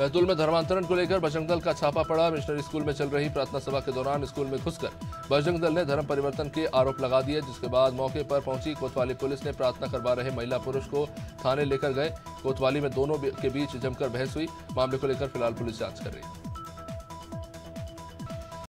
बैतूल में धर्मांतरण को लेकर बजरंग दल का छापा पड़ा। मिशनरी स्कूल में चल रही प्रार्थना सभा के दौरान स्कूल में घुसकर बजरंग दल ने धर्म परिवर्तन के आरोप लगा दिए, जिसके बाद मौके पर पहुँची कोतवाली पुलिस ने प्रार्थना करवा रहे महिला पुरुष को थाने लेकर गए। कोतवाली में दोनों के बीच जमकर बहस हुई। मामले को लेकर फ़िलहाल पुलिस जाँच कर रही है।